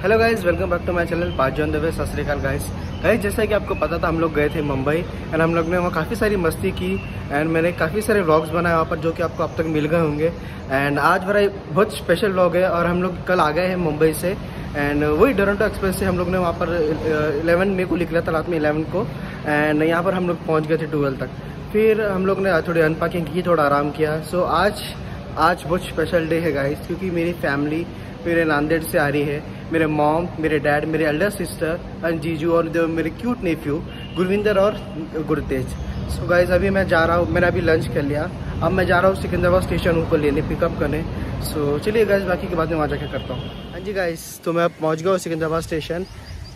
Hello guys welcome back to my channel पाँच जॉन दवे सत श्रीकाल गाइज़ गाइज़ जैसा कि आपको पता था, हम लोग गए थे मुंबई एंड हम लोग ने वहाँ काफ़ी सारी मस्ती की एंड मैंने काफ़ी सारे व्लॉग्स बनाए वहाँ पर जो कि आपको अब तक मिल गए होंगे. एंड आज मेरा बहुत स्पेशल व्लॉग है, और हम लोग कल आ गए हैं मुंबई से एंड वही डोरंटो एक्सप्रेस से हम लोग ने वहाँ पर इलेवन मे को निकला था, रात में इलेवन को एंड यहाँ पर हम लोग पहुँच गए थे ट्वेल्व तक. फिर हम लोग ने थोड़ी अनपैकिंग की, थोड़ा आराम किया. सो आज आज बहुत स्पेशल डे है गाइस क्योंकि मेरी फैमिली मेरे नांदेड़ से आ रही है मेरे मॉम मेरे डैड मेरे एल्डर सिस्टर एंड जीजू और मेरे क्यूट नेफ्यू गुरविंदर और गुरतेज। सो गाइज़ अभी मैं जा रहा हूँ, मैंने अभी लंच कर लिया। अब मैं जा रहा हूँ सिकंदराबाद स्टेशन उनको लेने पिकअप करने। सो चलिए गाइस बाकी के बाद में वहाँ जाके करता हूँ। हाँ जी गाइज़ तो मैं पहुँच गया हूँ सिकंदराबाद स्टेशन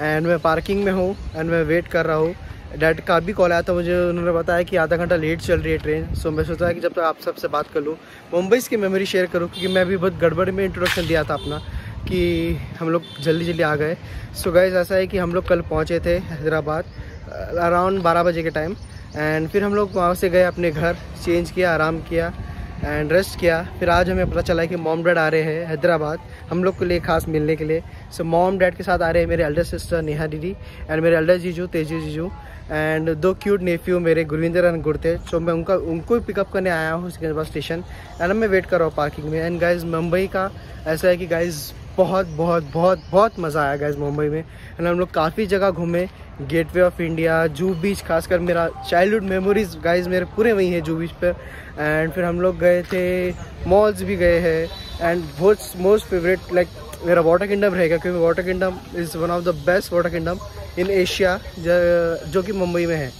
एंड मैं पार्किंग में हूँ एंड मैं वेट कर रहा हूँ। डैड का भी कॉल आया था, मुझे उन्होंने बताया कि आधा घंटा लेट चल रही है ट्रेन सो मैं सोचा कि जब तक तो आप सबसे बात कर लूँ, मुंबई की मेमोरी शेयर करूँ, क्योंकि मैं भी बहुत गड़बड़ में इंट्रोडक्शन दिया था अपना। कि हम लोग जल्दी जल्दी आ गए। सो गाइज़ ऐसा है कि हम लोग कल पहुँचे थे हैदराबाद अराउंड बारह बजे के टाइम एंड फिर हम लोग वहाँ से गए अपने घर चेंज किया, आराम किया एंड रेस्ट किया। फिर आज हमें पता चला कि मॉम डैड आ रहे हैं हैदराबाद, हम लोग के लिए खास मिलने के लिए। सो मॉम डैड के साथ आ रहे हैं मेरे एल्डर सिस्टर नेहा दीदी एंड मेरे एल्डर जीजू, तेजू जीजू। एंड दो क्यूट नेफ्यू मेरे गुरविंदर एंड गुड़ते सो मैं उनका, उनको पिकअप करने आया हूँ सिकंदराबाद स्टेशन एंड मैं वेट कर रहा हूँ पार्किंग में। एंड गाइज़ मुंबई का ऐसा है कि गाइज़ बहुत बहुत बहुत बहुत मज़ा आया गाइज़ मुंबई में। एंड हम लोग काफ़ी जगह घूमे गेटवे ऑफ़ इंडिया जू बीच खासकर मेरा चाइल्डहुड मेमोरीज गाइज़ मेरे पूरे वहीं हैं जू बीच पर एंड फिर हम लोग गए थे मॉल्स भी गए हैं। एंड बहुत मोस्ट फेवरेट लाइक मेरा वाटर किंगडम रहेगा क्योंकि Water Kingdom is one of the best Water Kingdom in Asia जो कि मुंबई में है।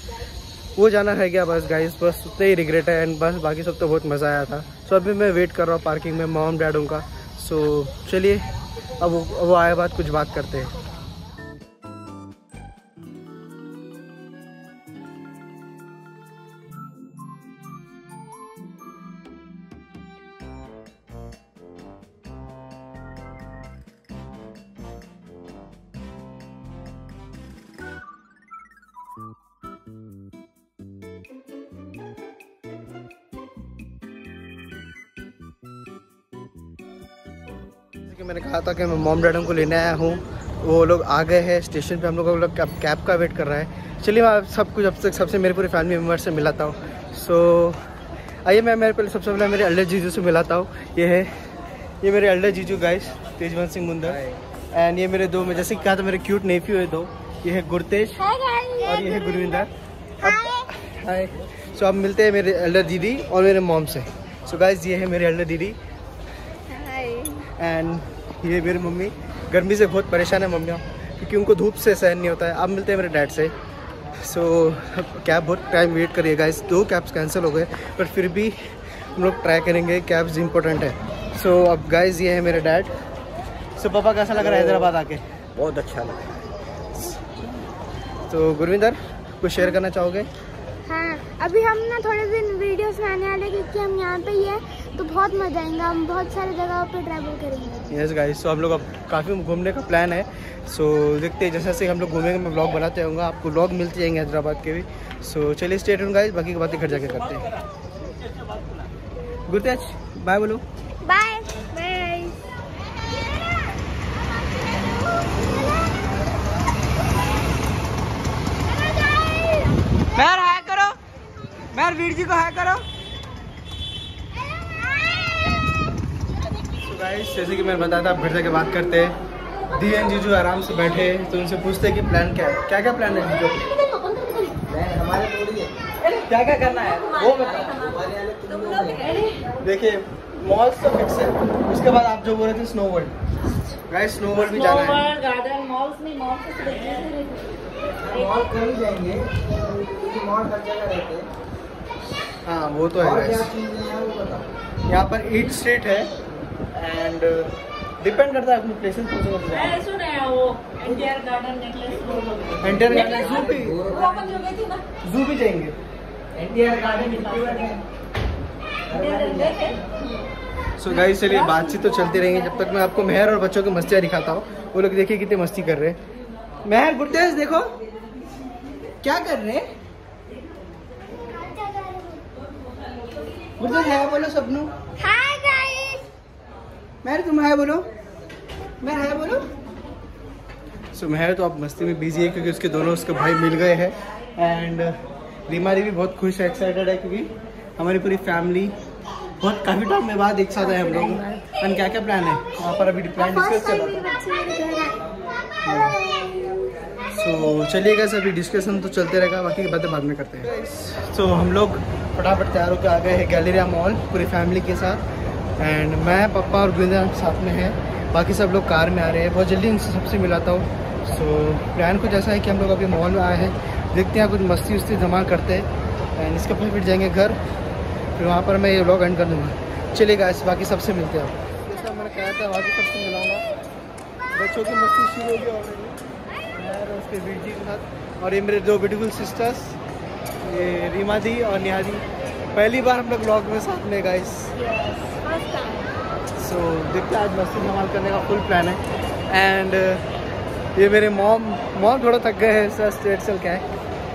वो जाना रह गया बस गाइस बस उतना ही रिग्रेट है एंड बस बाकी सब तो बहुत मज़ा आया था। सो so, अभी मैं वेट कर रहा हूँ पार्किंग में मॉम डैडों का सो so, चलिए। अब वो आए बाद कुछ बात करते हैं। कि मैंने कहा था कि मैं मॉम डैडम को लेने आया हूँ। वो लोग आ गए हैं स्टेशन पे हम लोग लोग कैब का वेट कर रहा है। चलिए मैं सब कुछ अब तक सबसे मेरे पूरे फैमिली मेंबर से मिलाता हूँ। सो आइए मैं मेरे पहले सबसे पहले मेरे अल्डर जीजू से मिलाता हूँ। ये है ये मेरे अल्डर जीजू गाइस तेजवंत सिंह मुंदर एंड ये मेरे दो मैं जैसे कहा था मेरे क्यूट नेफ्यू है दो। ये है गुरतेज और ये है गुरविंदर हाय सो अब मिलते हैं मेरे अल्डर दीदी और मेरे मॉम से। सो गाइज़ ये है मेरे अल्डर दीदी। एंड ये मेरी मम्मी गर्मी से बहुत परेशान है मम्मियाँ क्योंकि उनको धूप से सहन नहीं होता है। अब मिलते हैं मेरे डैड से। सो so, कैब बहुत टाइम वेट करिए गाइस दो कैब्स कैंसिल हो गए पर फिर भी हम लोग ट्राई करेंगे। कैब्स इंपॉर्टेंट है। सो so, अब गाइस ये है मेरे डैड सो so, पापा कैसा लग रहा है हैदराबाद आके? बहुत अच्छा लगा तो गुरविंदर कुछ शेयर करना चाहोगे? हाँ अभी हम ना थोड़े दिन वीडियोस आने वाले क्योंकि हम यहाँ पे ही है। तो बहुत मज़ा आएगा हम बहुत सारे जगह पे ट्रैवल करेंगे। यस गाइस तो हम लोग अब काफ़ी घूमने का प्लान है। सो so, देखते हैं जैसे जैसे हम लोग घूमेंगे मैं ब्लॉग बनाते होंगे आपको ब्लॉग मिलते जाएँगे हैदराबाद के भी। सो so, चलिए स्टेट गाइस बाकी की बातें घर जाके करते हैं। गुरतेज बाय बोलो। बाय बाय मैं हाय करो मैं वीर जी को हाय करो गाइस जैसे कि मैंने बताया था आप घर जाके बात करते हैं। दी एन जीजू आराम से बैठे तो उनसे पूछते हैं कि प्लान क्या है। क्या क्या प्लान है जीजू? हमारे क्या क्या करना है? वो बताओ। देखिए मॉल्स तो फिक्स है। उसके बाद आप जो बोल रहे थे Snow World guys Snow World भी जाना है। गार्डन मॉल्स नहीं मॉल मॉल कर ही जाएँगे क्योंकि मॉल हर जगह रहते हैं। हाँ वो तो है और क्या चीज़ है वो बताओ। यहाँ पर ईट स्ट्रीट है। एंड डिपेंड करता है अपनी प्लेसेस मैंने सुना है वो एनटीआर गार्डन नेकलेस एंटर जू भी वो अपन जो गई थी ना। जू भी जाएँगे एनटीआर गार्डन सो गाइस चलिए बातचीत तो चलती रहेंगे। जब तक मैं आपको मेहर और बच्चों की मस्तियाँ दिखाता हूँ वो लोग देखिए कितनी मस्ती कर रहे हैं। मेहर गुरतेज देखो। क्या कर रहे हैं? गुरतेज है बोलो सबनू हाय मेहर तुम है बोलो। मेहर है बोलो। सो महर तो अब मस्ती में बिज़ी है क्योंकि उसके दोनों उसके भाई मिल गए हैं। एंड रीमा भी बहुत खुश है एक्साइटेड है क्योंकि हमारी पूरी फैमिली बहुत काफ़ी टाइम में बाद एक साथ आए हम लोग। एंड क्या क्या प्लान है? वहाँ पर अभी प्लान डिस्कस था। सो चलिए गैस अभी डिस्कशन तो चलते रहेगा बाकी की बातें बाद में करते हैं। सो हम लोग फटाफट तैयार होकर आ गए हैं गैलेरिया मॉल पूरी फैमिली के साथ। एंड मैं पापा और गुंजा साथ में हैं। बाकी सब लोग कार में आ रहे हैं। बहुत जल्दी उनसे सबसे मिलाता हूँ। सो so, प्लान कुछ ऐसा है कि हम लोग अभी मॉल में आए हैं। देखते हैं कुछ मस्ती उस्ती धमाल करते हैं। एंड इसके फिर जाएँगे घर। फिर वहाँ पर मैं ये व्लॉग एंड कर दूँगा। चलेगा गाइस बाकी सबसे मिलते हैं मैंने कहा था बाकी सबसे मिलाऊँगा। बच्चों की मस्ती शुरू होगी ऑलरेडी उसके वीर जी के साथ। और ये मेरे दो ब्यूटीफुल सिस्टर्स ये रीमा दी और नेहा दी। पहली बार हम लोग ब्लॉग में साथ में गाइस सो देखते हैं आज मस्ती धमाल करने का फुल प्लान है. एंड ये मेरे मॉम मॉम थोड़ा थक गए हैं सर स्टेट चल क्या है?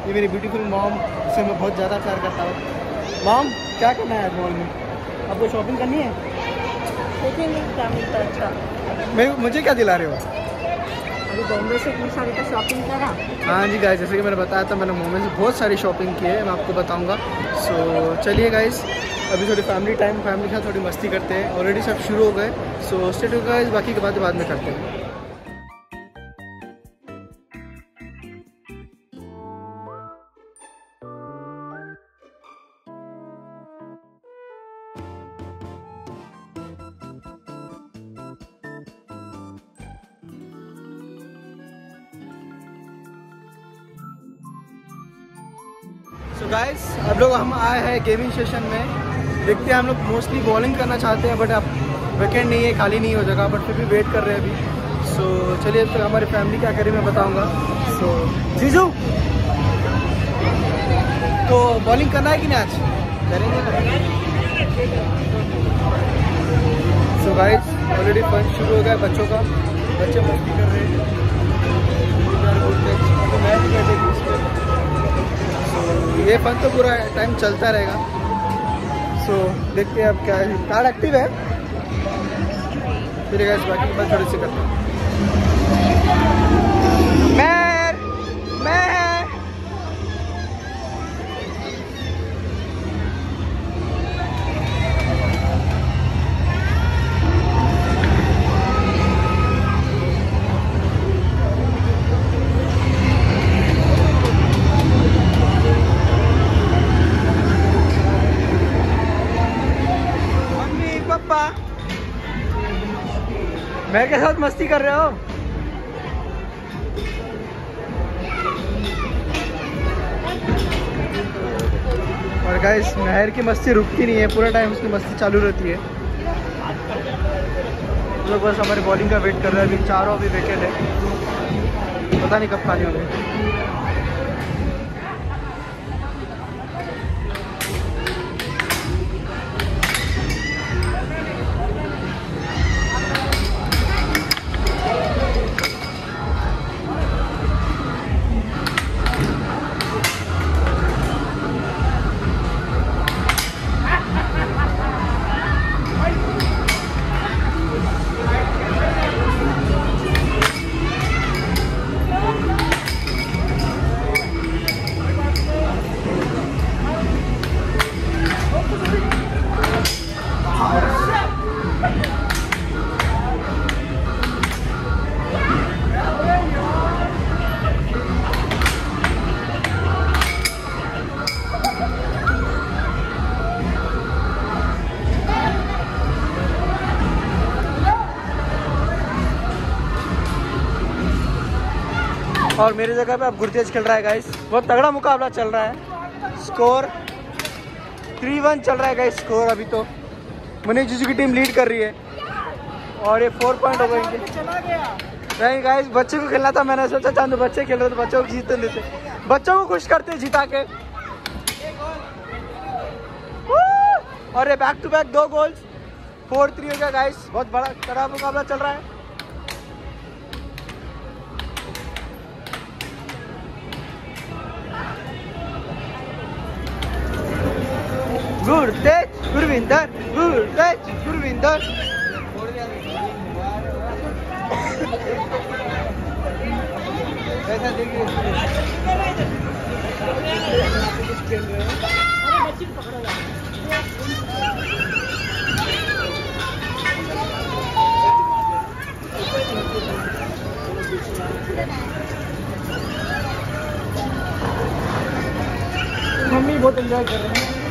ये मेरी ब्यूटीफुल मॉम जिसे मैं बहुत ज़्यादा प्यार करता हूँ. मॉम क्या करना है मॉल में? आपको शॉपिंग करनी है? अच्छा। मुझे क्या दिला रहे हो बॉम्बे से इतनी सारी का शॉपिंग करा। हाँ जी गाइस जैसे कि मैंने बताया था, मैंने मोमे से बहुत सारी शॉपिंग की है, मैं आपको बताऊँगा। सो चलिए गाइज़ अभी थोड़ी फैमिली टाइम फैमिली के साथ थोड़ी मस्ती करते हैं। ऑलरेडी सब शुरू हो गए। सो स्टेट गाइज़ बाकी के बाद बाद में करते हैं। सो गाइस अब लोग हम आए हैं गेमिंग सेशन में। देखते हैं हम लोग मोस्टली बॉलिंग करना चाहते हैं बट अब वेकेंड नहीं है, खाली नहीं हो जगह बट फिर भी वेट कर रहे हैं अभी। सो चलिए अब तक हमारी फैमिली क्या करी मैं बताऊँगा। सो जीजू तो बॉलिंग करना है कि नहीं आज? करेंगे सो गाइस ऑलरेडी फन शुरू हो गया बच्चों का। बच्चे मस्ती कर रहे हैं। ये फन तो पूरा टाइम चलता रहेगा। सो so, देखते हैं अब क्या है। कार्ड एक्टिव है? फिर बाकी बस थोड़ी सी करते हैं। मेरे के साथ मस्ती कर रहे हो? और गाइस महर की मस्ती रुकती नहीं है, पूरा टाइम उसकी मस्ती चालू रहती है। लोग बस हमारे बॉलिंग का वेट कर रहे हैं, अभी चारों अभी विकेट है। पता नहीं कब खाली होंगे। और मेरी जगह पे अब गुरतेज खेल रहा है गाइस बहुत तगड़ा मुकाबला चल रहा है. स्कोर थ्री वन चल रहा है गाइस स्कोर अभी तो. मनीष जीजू की टीम लीड कर रही है. और ये फोर पॉइंट हो गए नहीं गाइस बच्चे को खेलना था, मैंने सोचा चाँद बच्चे खेल रहे तो बच्चों को जीतने देते बच्चों को खुश करते जिता के. और ये बैक टू बैक दो गोल्स फोर थ्री हो गया गाइस बहुत बड़ा, तगड़ा मुकाबला चल रहा है. गुरतेज गुरविंदर गुरतेज गुरविंदर मम्मी बहुत एंजॉय कर रहे हैं।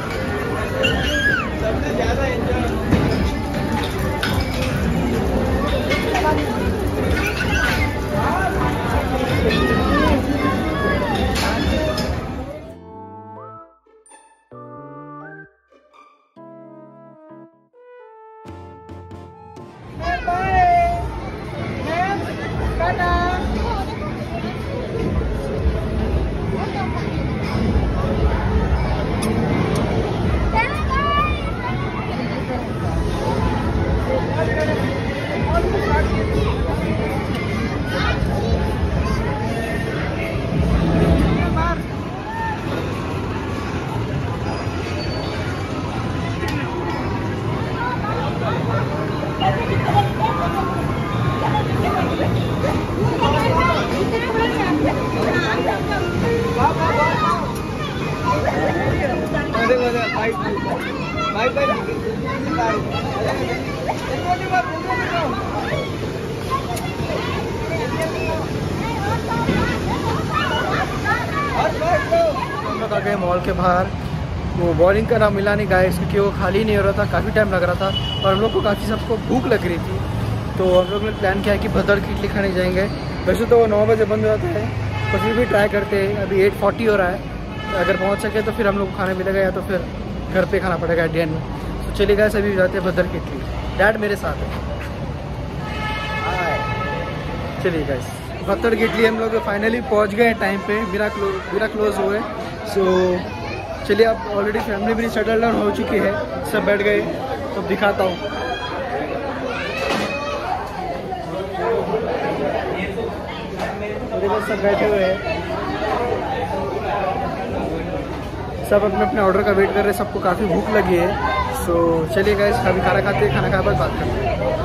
मॉल के बाहर। वो बॉलिंग का नाम मिला नहीं गाइस क्योंकि वो खाली नहीं हो रहा था काफ़ी टाइम लग रहा था और हम लोग को काफ़ी सबको भूख लग रही थी। तो हम लोग ने प्लान किया कि भदर की इडली खाने जाएँगे। वैसे तो वो नौ बजे बंद हो जाता है तो फिर भी ट्राई करते हैं। अभी एट फोर्टी हो रहा है। अगर पहुँच सके तो फिर हम लोग को खाने मिलेगा या तो फिर घर पे खाना पड़ेगा एट में। तो चलिए गए सभी जाते हैं भद्र की इडली। डैड मेरे साथ है। चलिए गैस भद्र की इडली हम लोग फाइनली पहुँच गए टाइम पे। बिना क्लो बिना क्लोज हुए सो so, चलिए अब ऑलरेडी फैमिली भी सेटल डाउन हो चुकी है। सब बैठ गए। तो दिखाता हूँ। सब बैठे हुए हैं। सब अपने अपने ऑर्डर का वेट कर रहे हैं। सबको काफ़ी भूख लगी है। सो so, चलिए गए अभी खाना खाते हैं। खाना खाने बाद बात करते हैं।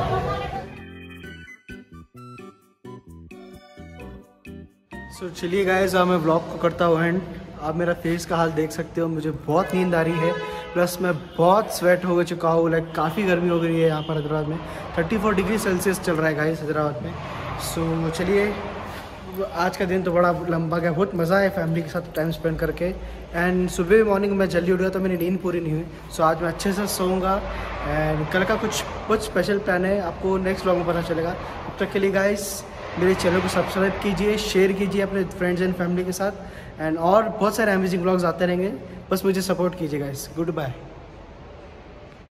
सो चलिए गाइस अब मैं ब्लॉग को करता हूँ एंड आप मेरा फेस का हाल देख सकते हो मुझे बहुत नींद आ रही है. प्लस मैं बहुत स्वेट हो चुका हूँ लाइक काफ़ी गर्मी हो गई है यहाँ पर हैदराबाद में. 34 डिग्री सेल्सियस चल रहा है गाइस हैदराबाद में. सो so, चलिए आज का दिन तो बड़ा लंबा गया बहुत मज़ा आया फैमिली के साथ टाइम स्पेंड करके. एंड सुबह मॉर्निंग मैं जल्दी उठ गया तो मेरी नींद पूरी नहीं हुई. सो so, आज मैं अच्छे से सोऊँगा. एंड कल का कुछ कुछ स्पेशल प्लान है आपको नेक्स्ट ब्लॉग में पता चलेगा. अब तक के लिए गाइस मेरे चैनल को सब्सक्राइब कीजिए शेयर कीजिए अपने फ्रेंड्स एंड फैमिली के साथ एंड और बहुत सारे अमेजिंग ब्लॉग्स आते रहेंगे। बस मुझे सपोर्ट कीजिएगा इस गुड बाय